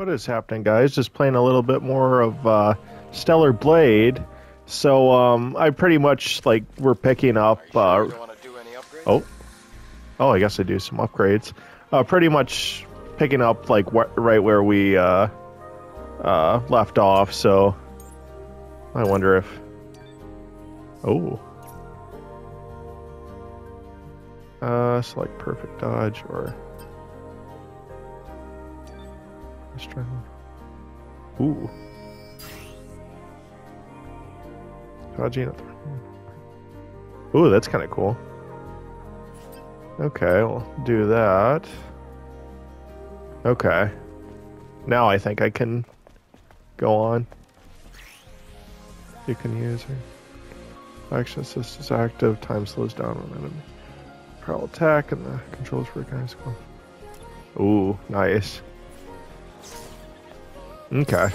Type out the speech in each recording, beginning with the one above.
What is happening, guys? Just playing a little bit more of uh, Stellar Blade. So um, I pretty much like we're picking up. Uh, oh, oh, I guess I do some upgrades. Uh, pretty much picking up like wh- right where we uh, uh, left off. So I wonder if. Oh. Uh, select perfect dodge or. Ooh. Dodging. Ooh, that's kind of cool. Okay, we'll do that. Okay. Now I think I can go on. You can use her. Action assist is active. Time slows down on enemy. Prowl attack and the controls for guys. Cool. Ooh, nice. Okay.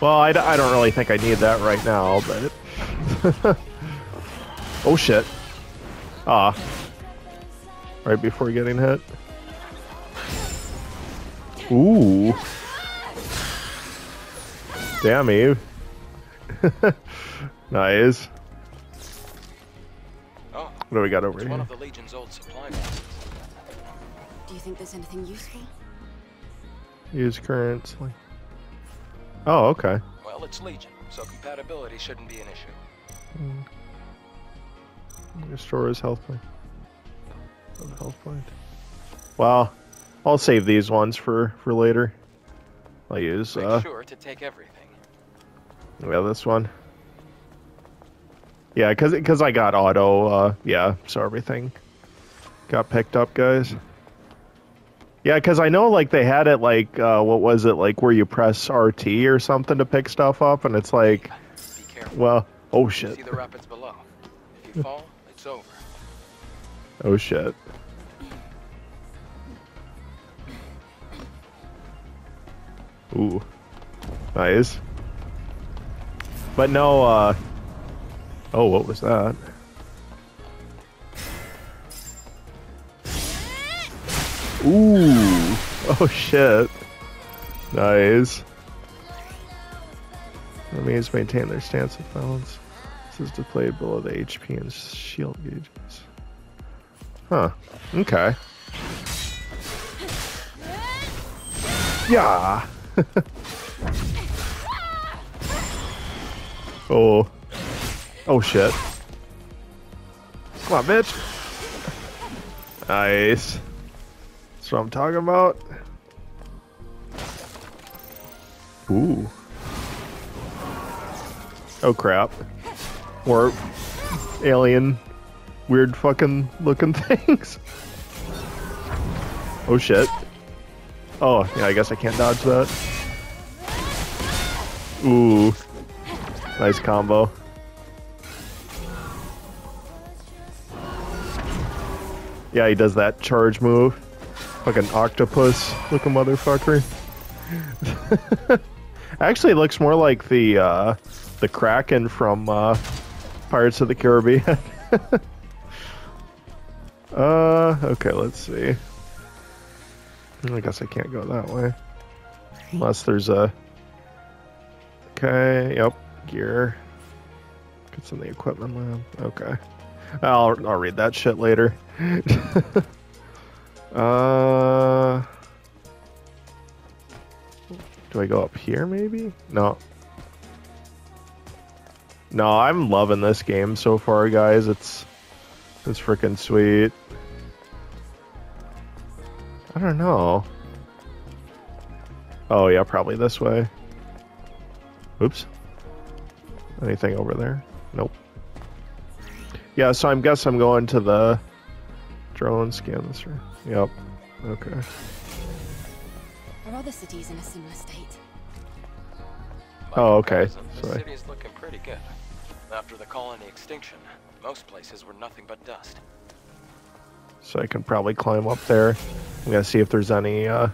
Well, I d- I don't really think I need that right now, but... oh, shit. Ah. Right before getting hit. Ooh. Damn, Eve. nice. Oh, what do we got over it's here? one of the Legion's old supply boxes. Do you think there's anything useful? Use currently. Oh, okay. Well, it's Legion, so compatibility shouldn't be an issue. Restore his health point. Health point. Well, I'll save these ones for for later. I'll use Make uh sure to take everything. yeah this one. Yeah, cause cause I got auto. Uh, yeah, so everything got picked up, guys. Yeah, cause I know like they had it like uh, what was it like where you press RT or something to pick stuff up, and it's like, Be well, oh shit, See the rapids below. If you fall, it's over. oh shit. Ooh, nice. But no, uh, oh, what was that? Ooh, oh shit. Nice. Enemies maintain their stance of balance. This is displayed below the HP and shield gauges. Huh. Okay. Yeah. oh. Oh shit. Come on, bitch. Nice. That's what I'm talking about. Ooh. Oh crap. Or alien weird fucking looking things. Oh shit. Oh, yeah, I guess I can't dodge that. Ooh. Nice combo. Yeah, he does that charge move. Fucking octopus looking motherfucker. Actually, looks more like the uh, the Kraken from uh, Pirates of the Caribbean. uh, okay, let's see. I guess I can't go that way. Unless there's a... Okay, yep, gear. It's in the equipment lab. Okay. I'll, I'll read that shit later. uh... Do I go up here, maybe? No. No, I'm loving this game so far, guys. It's... It's freaking sweet. I don't know. Oh, yeah, probably this way. Oops. Anything over there? Nope. Yeah, so I'm guess I'm going to the drone scan this room. Yep. Okay. Are other cities in a similar state? By Oh, okay. comparison, The Sorry. city's looking pretty good. After the colony extinction, most places were nothing but dust. So I can probably climb up there. I'm gonna see if there's any uh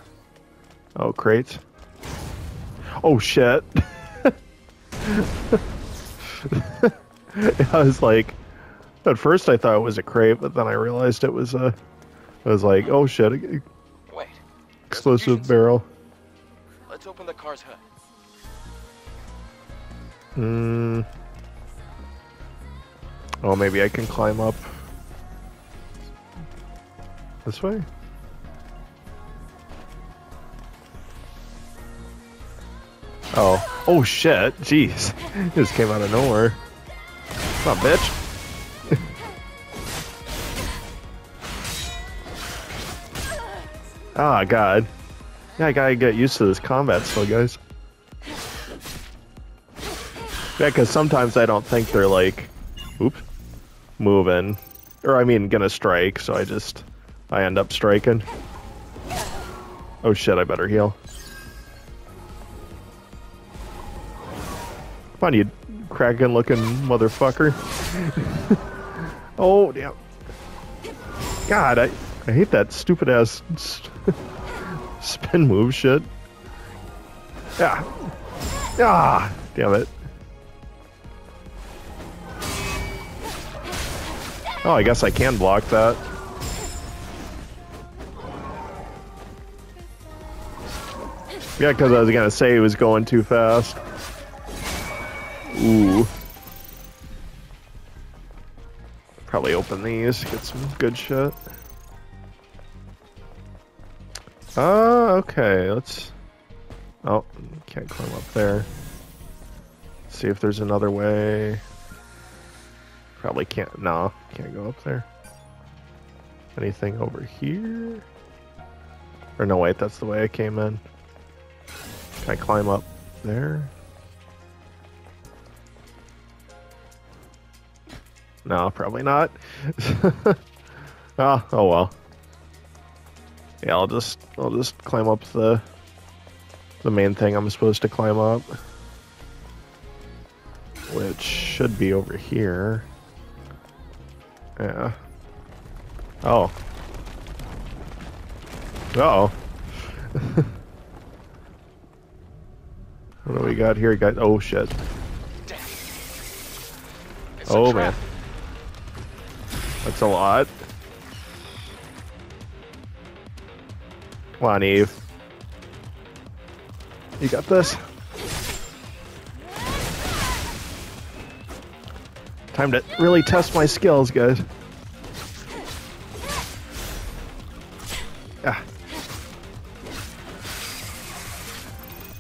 oh crates. Oh shit. I was like at first I thought it was a crate, but then I realized it was a I was like, oh shit. Wait, explosive barrel. Let's open the car's hood. Hmm. Oh, maybe I can climb up. This way? Oh. Oh shit. Jeez. This came out of nowhere. Come on, bitch. Ah, God. Yeah, I gotta get used to this combat still, guys. Yeah, because sometimes I don't think they're like, oops, moving. Or, I mean, gonna strike, so I just, I end up striking. Oh shit, I better heal. Come on, you kraken looking motherfucker. oh, damn. God, I, I hate that stupid ass spin move shit. Yeah. Ah, damn it. Oh, I guess I can block that. Yeah, because I was gonna say he was going too fast. Ooh. Probably open these, get some good shit. Uh, okay, let's... Oh, can't climb up there. see if there's another way. Probably can't, no, can't go up there. Anything over here? Or no, wait, that's the way I came in. Can I climb up there? No, probably not. oh, oh well. Yeah, I'll just I'll just climb up the the main thing I'm supposed to climb up. Which should be over here. Yeah. Oh. Uh oh. what do we got here, guys? Oh shit. Oh man. That's a lot. Come on, Eve. You got this? Time to really test my skills, guys. Ah.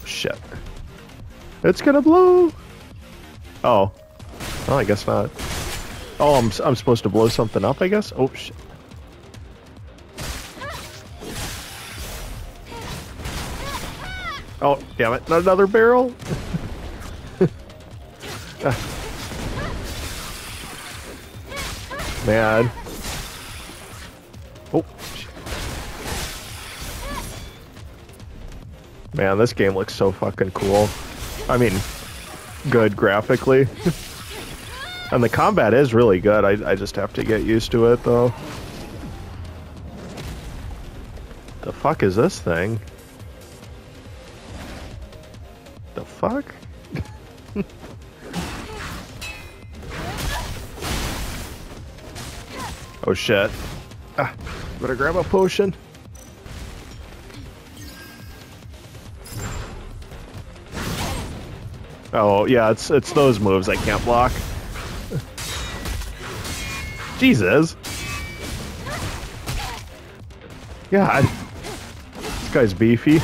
Shit. It's gonna blow! Oh. Oh, I guess not. Oh, I'm, I'm supposed to blow something up, I guess? Oh, shit. Oh, damn it. Not another barrel? Man. Oh. Man, this game looks so fucking cool. I mean, good graphically. and the combat is really good. I, I just have to get used to it, though. The fuck is this thing? Fuck? oh shit. Ah, better grab a potion. Oh yeah, it's it's those moves I can't block. Jesus. God. This guy's beefy.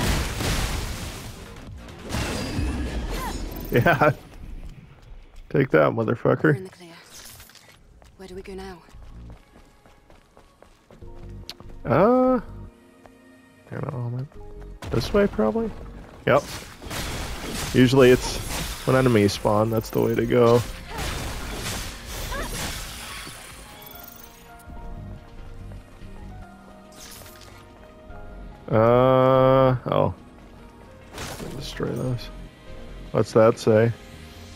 Yeah. Take that, motherfucker. We're in the clear. Where do we go now? Uh, I don't man. This way, probably? Yep. Usually it's when enemies spawn, that's the way to go. Uh, What's that say?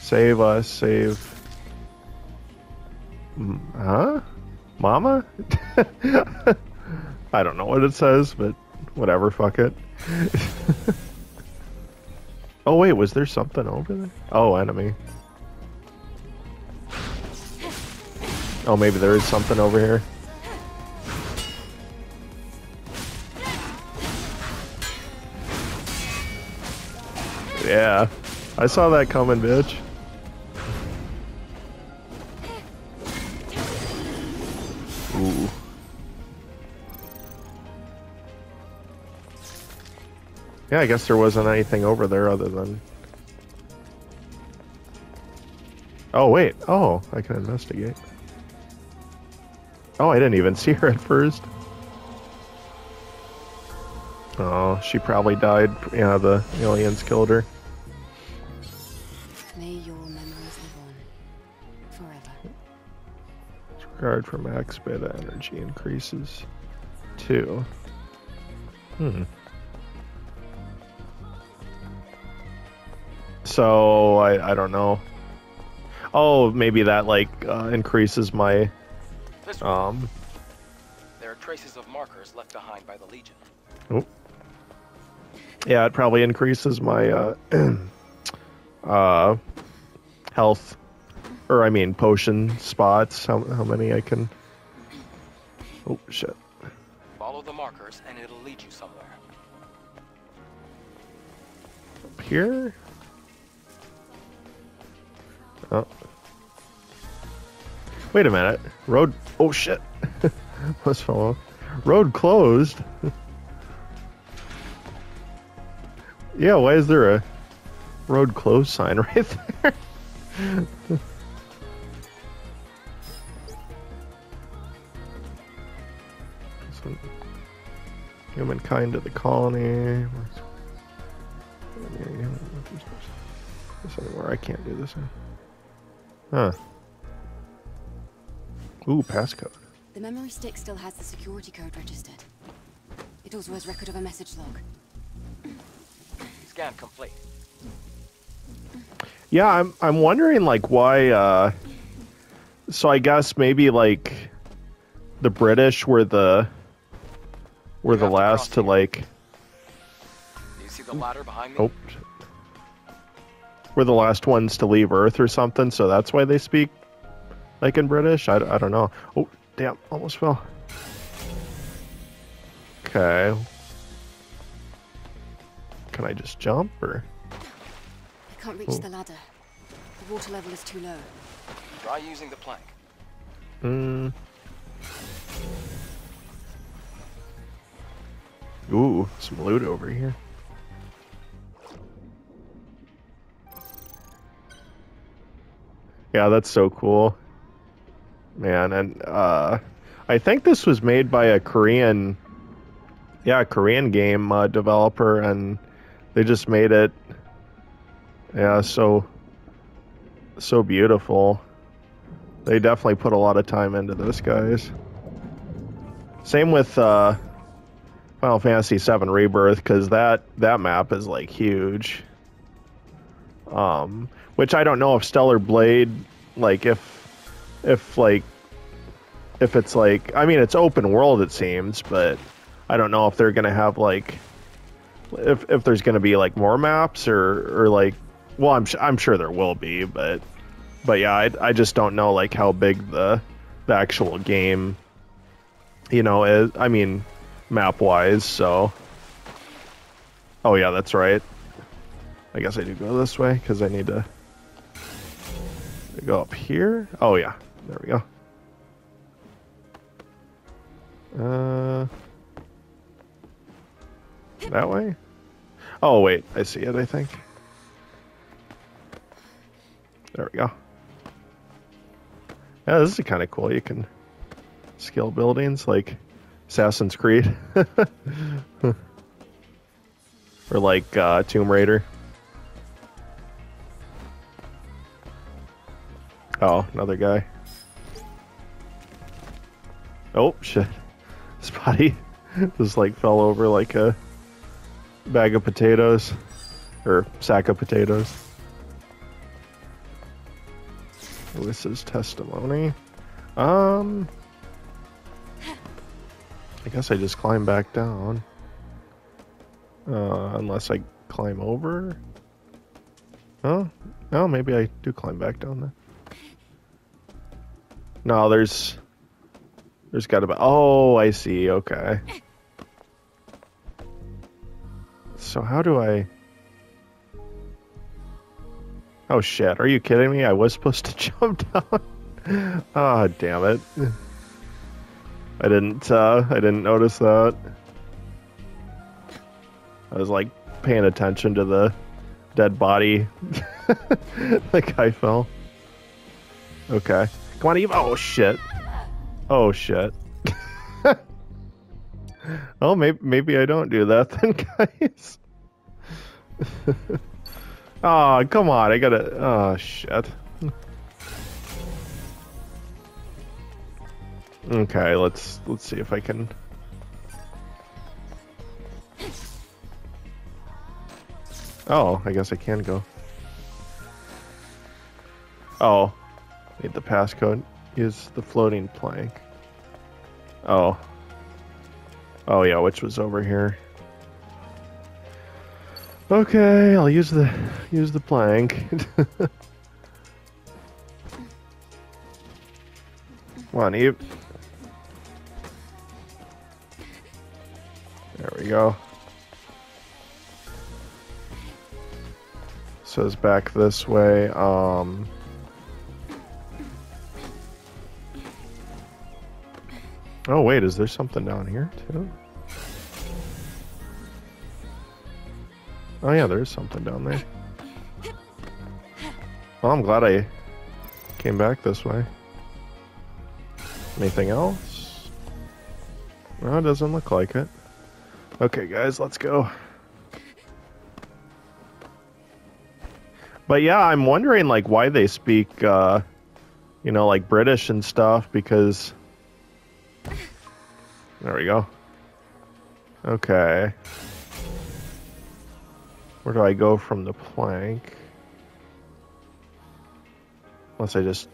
Save us, save. Huh? Mama? I don't know what it says, but whatever, fuck it. oh, wait, was there something over there? Oh, enemy. Oh, maybe there is something over here. yeah. I saw that coming, bitch. Ooh. Yeah, I guess there wasn't anything over there other than... Oh, wait. Oh, I can investigate. Oh, I didn't even see her at first. Oh, she probably died. Yeah, the aliens killed her. Guard for max beta energy increases. Two. Hmm. So I I don't know. Oh, maybe that like uh, increases my um. There are traces of markers left behind by the Legion. Oh. Yeah, it probably increases my uh, uh health, or I mean potion spots. How how many I can? Oh shit. Follow the markers and it'll lead you somewhere. Up here. Oh. Wait a minute. Road. Oh shit. Let's follow. Road closed. yeah, why is there a road closed sign right there? Humankind to the colony. This anymore. I can't do this. Huh. Ooh, passcode. The memory stick still has the security code registered. It also has record of a message log. Scan complete. Yeah, I'm I'm wondering like why uh so I guess maybe like the British were the were You the have to cross last to here. like Do you see the ladder behind me? oh were the last ones to leave Earth or something, so that's why they speak like in British. I, I don't know. Oh, damn, almost fell. Okay. Can I just jump or? I can't reach Oh. the ladder. The water level is too low. Try using the plank. Hmm. Ooh, some loot over here. Yeah, that's so cool. Man, and uh I think this was made by a Korean yeah, a Korean game uh, developer and they just made it yeah, so so beautiful. They definitely put a lot of time into this, guys. Same with uh, Final Fantasy VII Rebirth, because that that map is like huge. Um, which I don't know if Stellar Blade, like if if like if it's like I mean it's open world it seems, but I don't know if they're gonna have like if if there's gonna be like more maps or or like well I'm I'm sure there will be, but but yeah, I, I just don't know like how big the the actual game, you know, is. I mean, map wise. So, oh yeah, that's right. I guess I do go this way because I need to go up here. Oh yeah, there we go. Uh, that way. Oh wait, I see it. I think. There we go. Yeah, this is kind of cool. You can scale buildings like Assassin's Creed. or like uh, Tomb Raider. Oh, another guy. Oh, shit. His body just like fell over like a bag of potatoes. Or sack of potatoes. Lewis's testimony. Um, I guess I just climb back down. Uh, unless I climb over. Oh, no, maybe I do climb back down then. No, there's, there's got to be. Oh, I see. Okay. So how do I? Oh shit, are you kidding me? I was supposed to jump down. Ah, oh, damn it. I didn't uh I didn't notice that. I was like paying attention to the dead body. the guy fell. Okay. Come on, Eve. Oh shit. Oh shit. oh, maybe maybe I don't do that then, guys. oh, come on. I gotta. Oh shit. Okay, let's let's see if I can. Oh, I guess I can go. Oh, need the passcode. Use the floating plank. Oh. Oh yeah, which was over here. Okay, I'll use the use the plank. Come on, Eve. There we go. Says back this way. Um. Oh wait, is there something down here too? Oh yeah, there is something down there. Well, I'm glad I came back this way. Anything else? No, it doesn't look like it. Okay, guys, let's go. But yeah, I'm wondering like why they speak, uh, you know, like British and stuff because. There we go. Okay. Where do I go from the plank? Unless I just...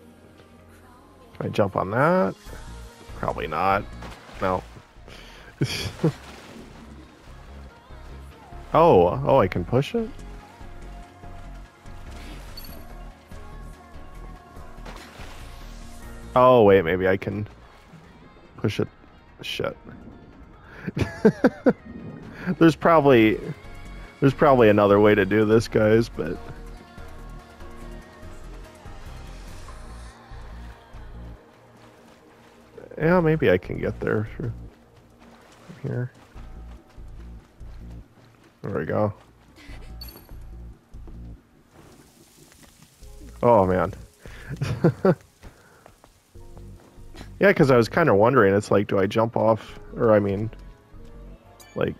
Can I jump on that? Probably not. No. oh, oh, I can push it? Oh, wait, maybe I can push it. Shit. there's probably there's probably another way to do this, guys, but yeah, maybe I can get there through here. There we go. Oh man. Yeah, because I was kind of wondering. It's like, do I jump off, or I mean, like,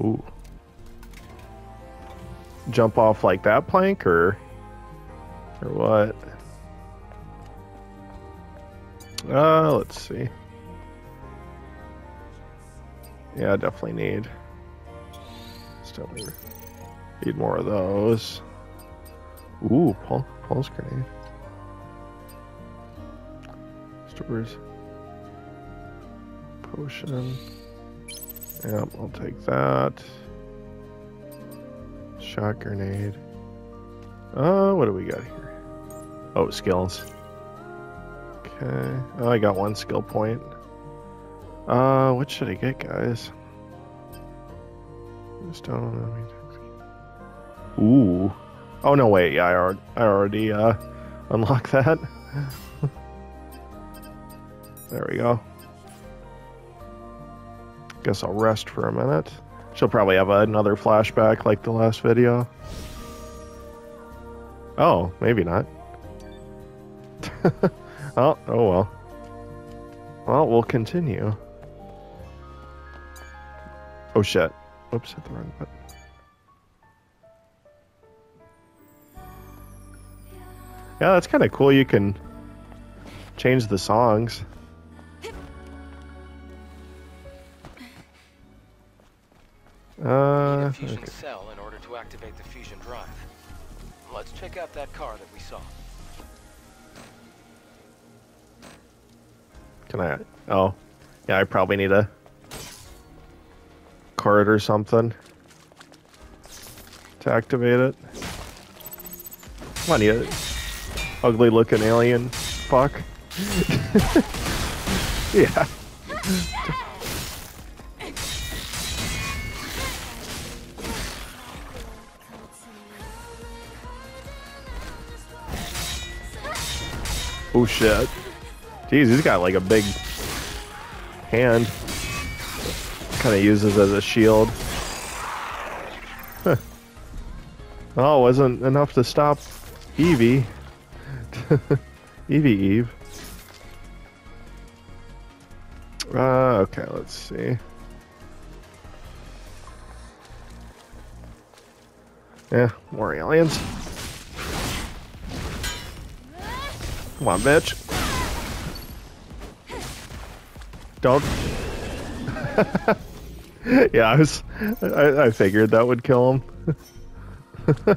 ooh, jump off like that plank, or, or what? Uh, let's see. Yeah, definitely need. Need, need more of those. Ooh, pul pulse grenade. Stores. Potion. Yep, I'll take that. Shot grenade. Uh, what do we got here? Oh, skills. Okay. Oh, I got one skill point. Uh, what should I get, guys? Stone. Ooh. Oh no, wait. Yeah, I already, I already uh, unlocked that. There we go. Guess I'll rest for a minute. She'll probably have another flashback like the last video. Oh, maybe not. oh, oh well. Well, we'll continue. Oh shit. Oops, hit the wrong button. Yeah, that's kind of cool. You can change the songs. Uh, fusion okay. cell in order to activate the fusion drive. Let's check out that car that we saw. Can I? Oh, yeah. I probably need a card or something to activate it. Come on, you ugly looking alien fuck. yeah. Oh shit. Jeez, he's got like a big hand. Kind of uses as a shield. Oh, wasn't enough to stop Evie. Evie Eve. Uh, okay, let's see. Yeah, more aliens. Come on, bitch. Don't. yeah, I was. I, I figured that would kill him.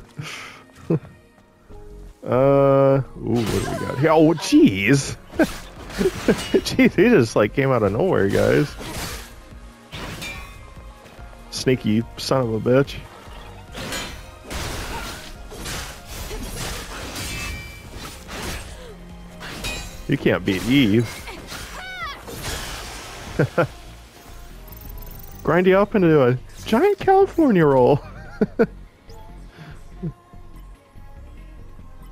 uh, ooh, what do we got here? Oh, jeez. jeez, he just like came out of nowhere, guys. Sneaky son of a bitch. You can't beat Eve. Grind you up into a giant California roll.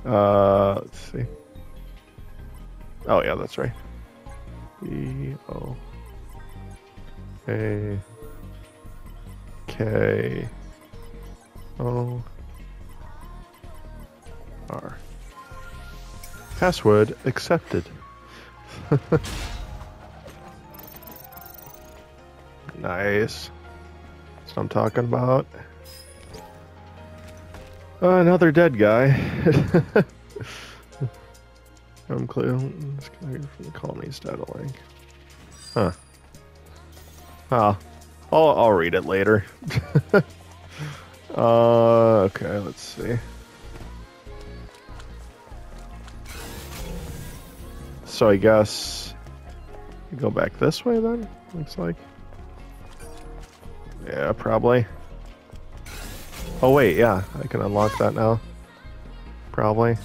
uh, let's see. Oh yeah, that's right. E O A K O R. Password accepted. nice. That's what I'm talking about. Uh, another dead guy. I'm clear. It's from the. Huh. Huh. I'll, I'll read it later. uh, okay, let's see. So I guess go back this way then, looks like. Yeah, probably. Oh wait, yeah, I can unlock that now. Probably.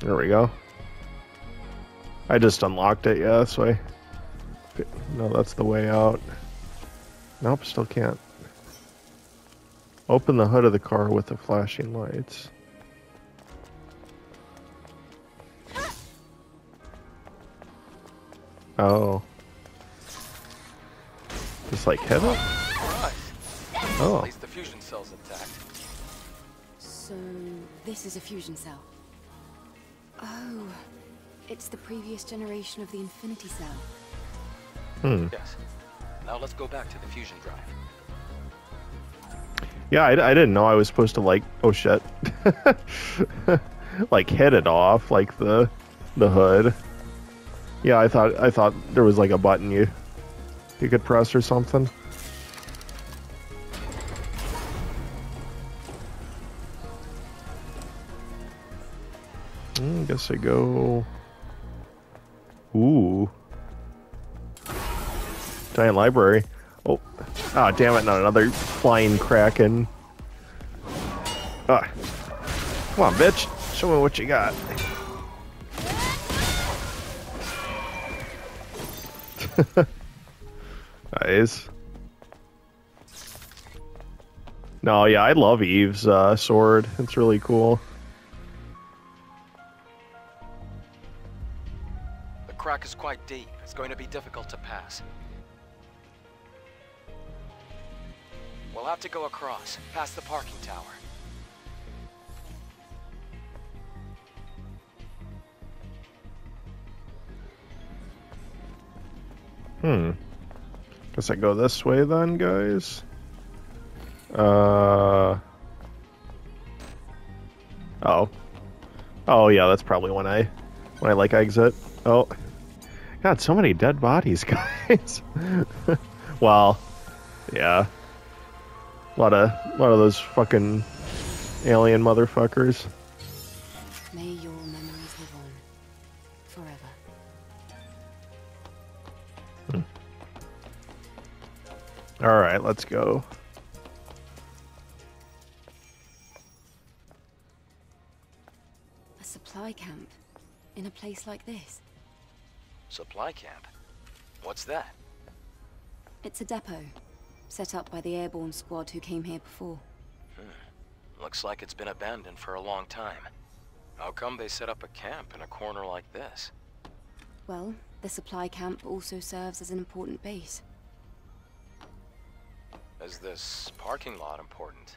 There we go. I just unlocked it, yeah, that's why. No, that's the way out. Nope, still can't. Open the hood of the car with the flashing lights. Oh. Just like heaven? it? Right. Oh. At least the fusion cell's intact. So, this is a fusion cell. Oh, it's the previous generation of the Infinity Cell. Hmm. Yes. Now let's go back to the fusion drive. Yeah, I, I didn't know I was supposed to like. Oh shit. like hit it off, like the the hood. Yeah, I thought I thought there was like a button you you could press or something. Mm, guess I go. Ooh. Giant library. Oh, ah, damn it! Not another flying kraken. Ah, come on, bitch! Show me what you got. No, yeah, I love Eve's uh, sword. It's really cool. The crack is quite deep. It's going to be difficult to pass. We'll have to go across, past the parking tower. Hmm. Guess I go this way then, guys. Uh. Oh. Oh yeah, that's probably when I, when I like exit. Oh. God, so many dead bodies, guys. well, yeah. A lot of, a lot of those fucking alien motherfuckers. Let's go. A supply camp. In a place like this. Supply camp. What's that? It's a depot. Set up by the airborne squad who came here before. Hmm. Looks like it's been abandoned for a long time. How come they set up a camp in a corner like this? Well, the supply camp also serves as an important base. Is this parking lot important?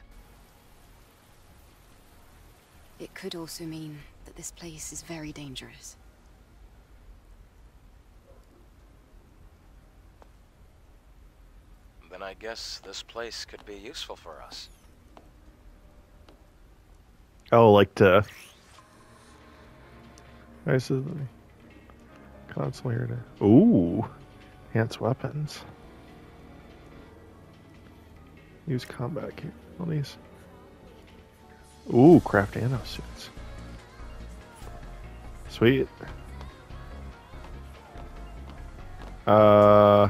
It could also mean that this place is very dangerous. Then I guess this place could be useful for us. Oh, like to. This is the console here to. Ooh, enhanced weapons. Use combat capabilities. Ooh, craft nano suits. Sweet. Uh,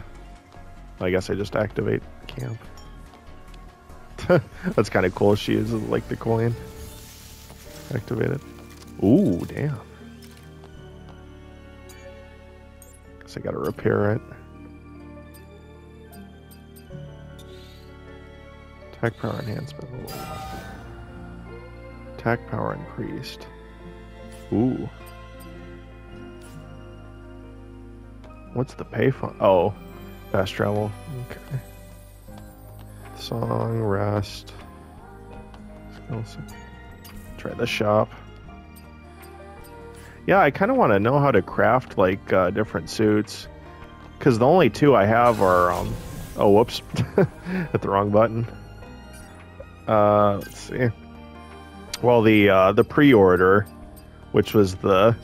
I guess I just activate camp. That's kind of cool. She uses like the coin. Activate it. Ooh, damn. Guess I gotta repair it. Attack power enhancement. Attack power increased. Ooh. What's the pay fund? Oh, fast travel. Okay. Song, rest. Try the shop. Yeah, I kind of want to know how to craft like uh, different suits, because the only two I have are um. Oh, whoops! Hit the wrong button. Uh, let's see. Well, the uh, the pre-order, which was the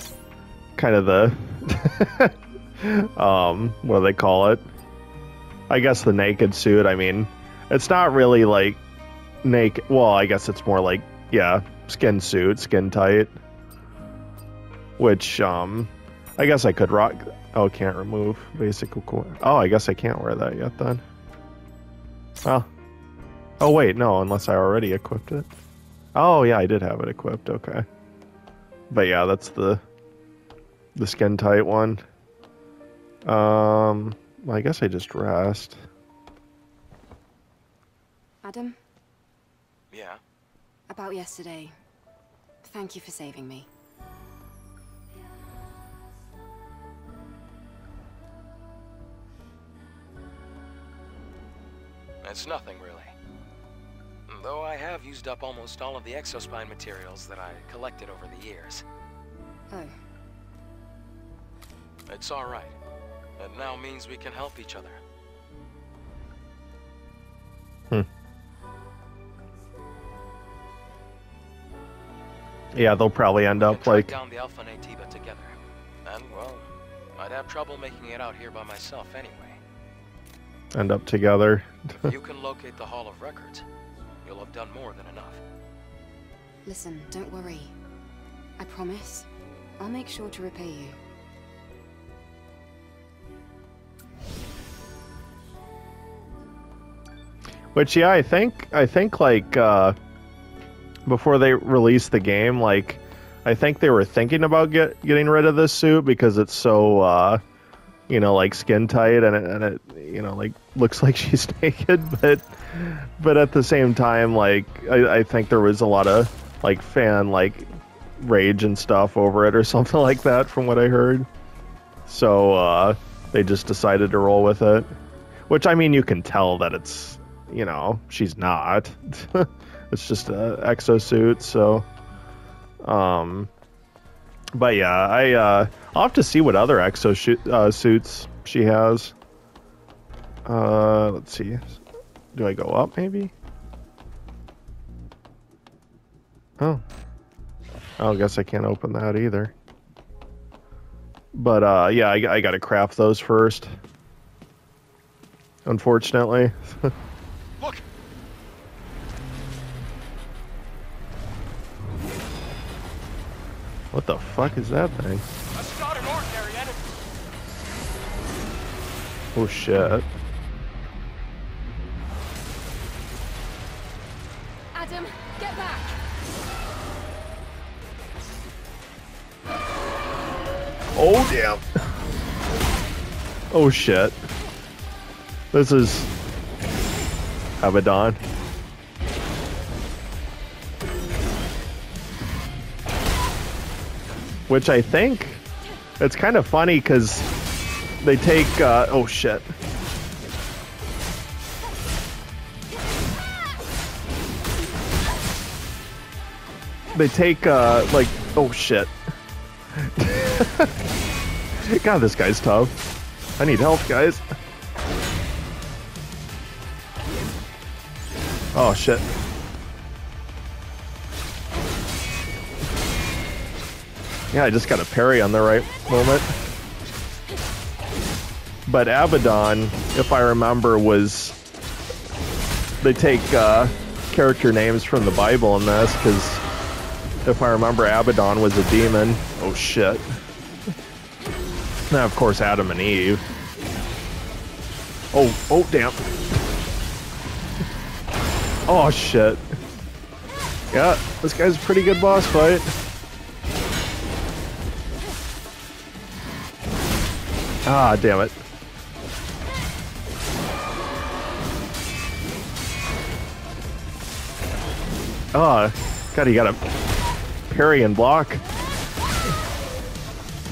kind of the um, what do they call it? I guess the naked suit. I mean, it's not really like naked. Well, I guess it's more like yeah, skin suit, skin tight. Which um, I guess I could rock. Oh, can't remove basic. Oh, I guess I can't wear that yet then. Well, oh wait, no, unless I already equipped it. Oh yeah, I did have it equipped. Okay, but yeah, that's the the skin tight one. Um, well, I guess I just rest. Adam, Yeah? about yesterday. Thank you for saving me. It's nothing, really. Though I have used up almost all of the exospine materials that I collected over the years. Oh, It's alright. It now means we can help each other. Hmm. Yeah, they'll probably end up like down the Alpha Naytiba together. And, well, I'd have trouble making it out here by myself anyway. end up together. You can locate the Hall of Records, you'll have done more than enough. listen, don't worry. I promise. I'll make sure to repay you. Which yeah, I think I think like uh before they released the game, like I think they were thinking about get getting rid of this suit because it's so uh you know like skin tight and it, and it you know like looks like she's naked but but at the same time like I, I think there was a lot of like fan like rage and stuff over it or something like that from what I heard. So uh they just decided to roll with it. Which I mean you can tell that it's you know, she's not. it's just a exosuit, so um but yeah, I uh I'll have to see what other exo uh, suits she has. Uh let's see. Do I go up maybe? Oh. I guess I can't open that either. But uh yeah, I, I got to craft those first. Unfortunately. What the fuck is that thing? That's not an ordinary enemy! Oh shit. Adam, get back! Oh damn. Oh shit. This is Abaddon. Which I think it's kind of funny because they take uh, oh shit. They take uh, like oh shit. God, this guy's tough. I need help, guys. Oh shit. Yeah, I just got a parry on the right moment. But Abaddon, if I remember, was they take uh, character names from the Bible in this because if I remember, Abaddon was a demon. Oh shit. Now, of course, Adam and Eve. Oh, oh, damn. Oh shit. Yeah, this guy's a pretty good boss fight. Ah, damn it. Oh, God, he got a parry and block.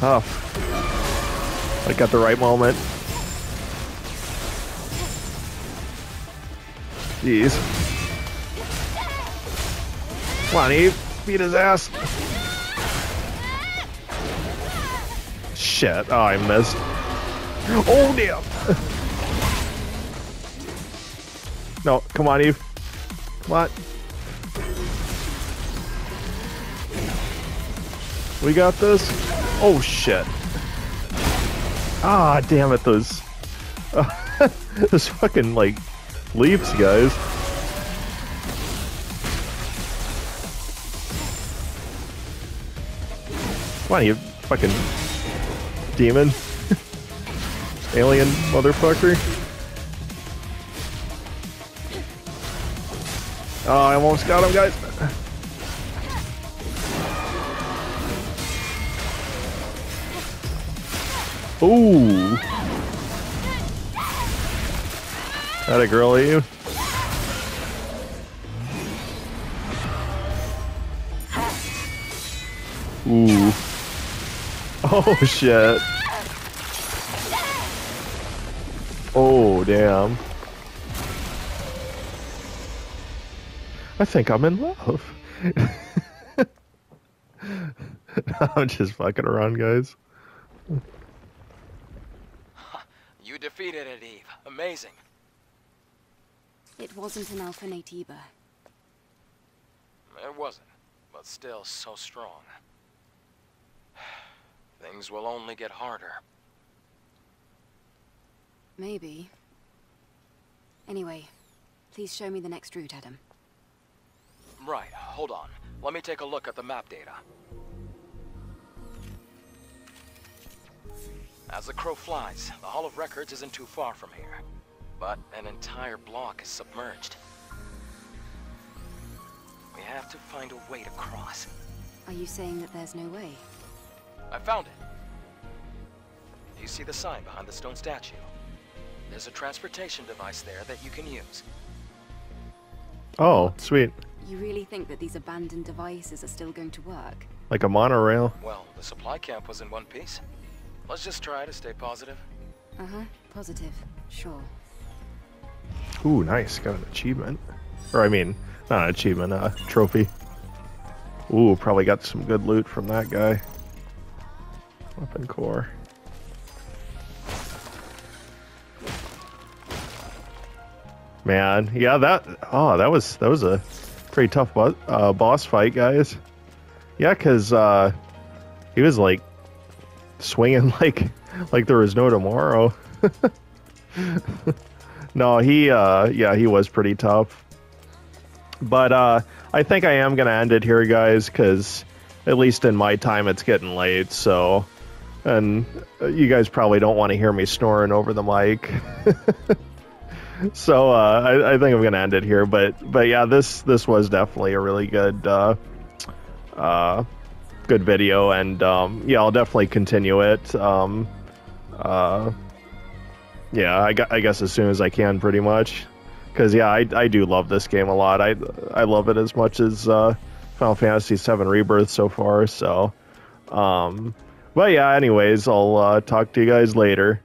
Oh. I got the right moment. Jeez. Come on, Eve. Beat his ass. Shit. Oh, I missed. Oh, damn. no, come on, Eve. Come on. We got this. Oh, shit. Ah, damn it, those... Uh, those fucking, like, leaps, guys. Come on, you fucking demon. Alien motherfucker. Oh, I almost got him, guys. Ooh. That a girl you? Ooh. Oh shit. Damn. I think I'm in love. I'm just fucking around, guys. You defeated it, Eve. Amazing. It wasn't an Alpha Naytiba. It wasn't, but still so strong. Things will only get harder. Maybe. Anyway, please show me the next route, Adam. Right, hold on. Let me take a look at the map data. As the crow flies, the Hall of Records isn't too far from here. But an entire block is submerged. We have to find a way to cross. Are you saying that there's no way? I found it. You see the sign behind the stone statue? There's a transportation device there that you can use. Oh, sweet. You really think that these abandoned devices are still going to work? Like a monorail. Well, the supply camp was in one piece. Let's just try to stay positive. Uh-huh, positive. Sure. Ooh, nice. Got an achievement. Or, I mean, not an achievement, a trophy. Ooh, probably got some good loot from that guy. Weapon core. Man, yeah, that oh, that was that was a pretty tough bo uh, boss fight, guys. Yeah, cause uh, he was like swinging like like there was no tomorrow. no, he uh, yeah, he was pretty tough. But uh, I think I am gonna end it here, guys, because at least in my time, it's getting late. So, and you guys probably don't want to hear me snoring over the mic. so uh, I, I, think I'm gonna end it here. But but yeah, this this was definitely a really good uh, uh, good video, and um, yeah, I'll definitely continue it. Um, uh, yeah, I, I guess as soon as I can, pretty much. Because yeah, I, I do love this game a lot. I I love it as much as uh, Final Fantasy VII Rebirth so far. So Um, but yeah, anyways, I'll uh, talk to you guys later.